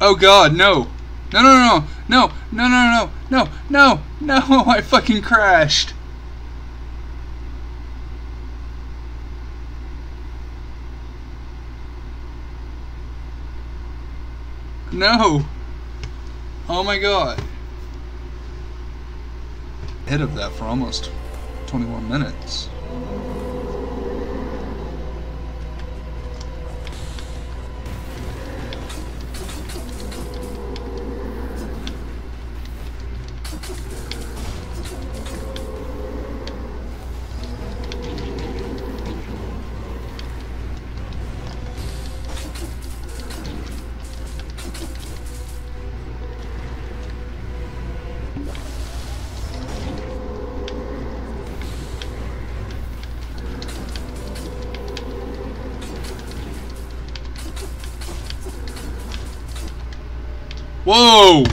Oh god, no. No, no, no, no, no, no, no, no, no, no, I fucking crashed. No. Oh my god. Hit of that for almost 21 minutes. Whoa!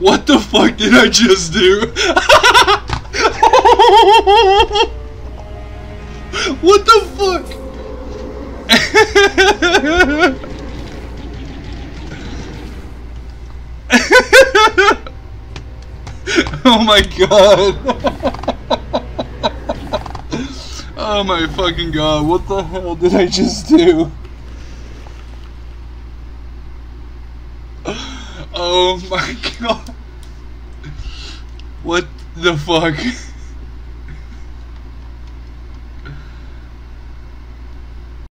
What the fuck did I just do? what the fuck? oh my god. oh my fucking god. What the hell did I just do? Oh my god. What the fuck?